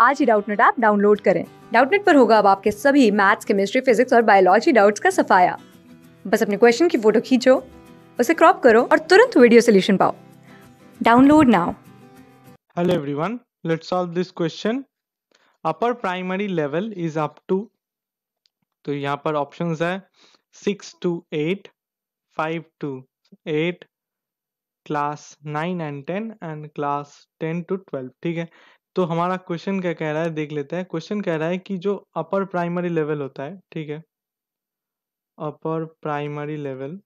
आज ही Doubtnut app download करें। डाउटनेट पर होगा अब आपके सभी मैथ्स केमिस्ट्री फिजिक्स और बायोलॉजी डाउट्स का सफाया। बस अपने क्वेश्चन की फ़ोटो खींचो उसे क्रॉप करो और तुरंत वीडियो सोल्यूशन पाओ। Download now. Hello everyone, let's solve this question. Upper primary level is up to तो यहाँ पर ऑप्शंस है six to eight five to eight class nine and ten and class ten to twelve ठीक है? तो हमारा question क्या कह रहा है? देख लेते हैं। क्वेश्चन कह रहा है कि जो अपर प्राइमरी लेवल होता है, ठीक है? अपर प्राइमरी लेवल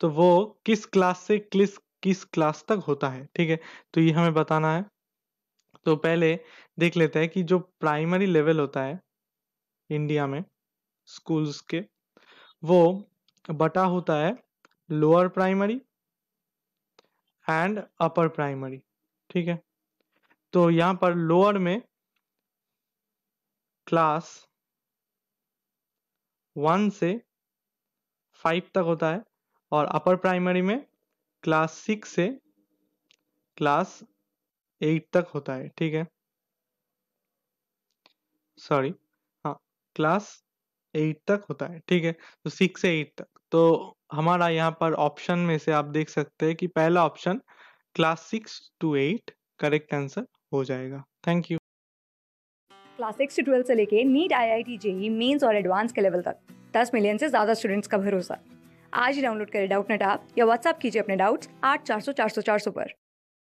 तो वो किस क्लास से किस किस क्लास तक होता है, ठीक है? तो ये हमें बताना है। तो पहले देख लेते हैं कि जो प्राइमरी लेवल होता है इंडिया में स्कूल्स के, वो बटा होता है lower primary and upper primary ठीक है? तो यहाँ पर लोअर में क्लास वन से फाइव तक होता है और अपर प्राइमरी में क्लास सिक्स से क्लास एट तक होता है, ठीक है? सॉरी हाँ क्लास एट तक होता है, ठीक है? तो सिक्स से एट तक तो हमारा यहाँ पर ऑप्शन में से आप देख सकते हैं कि पहला option class six to eight correct answer हो जाएगा। Thank you class six to twelfth से लेके NEET I I T JEE mains और एडवांस के लेवल तक, दस मिलियन से ज़्यादा स्टूडेंट्स का भरोसा। आज ही डाउनलोड करें डाउट नेट ऐप या व्हाट्सएप कीजिए अपने डाउट्स आठ चार सौ चार सौ चार सौ पर।